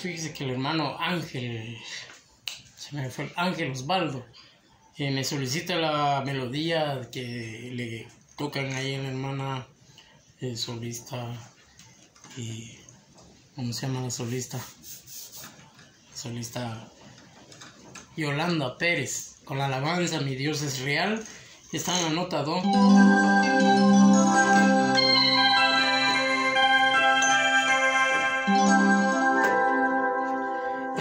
fíjese que el hermano Ángel, se me fue Ángel Osvaldo, eh, me solicita la melodía que le tocan ahí en la hermana el solista y ¿cómo se llama la solista? solista Yolanda Pérez con la alabanza Mi Dios es real está en la nota do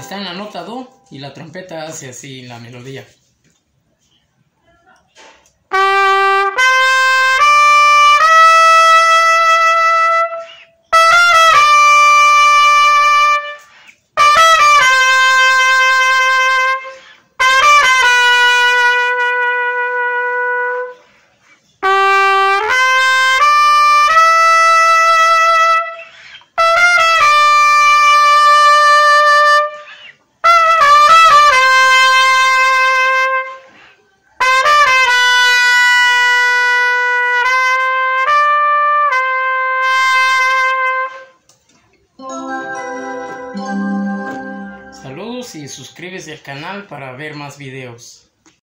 está en la nota do y la trompeta hace así la melodía Saludos y suscríbete al canal para ver más videos.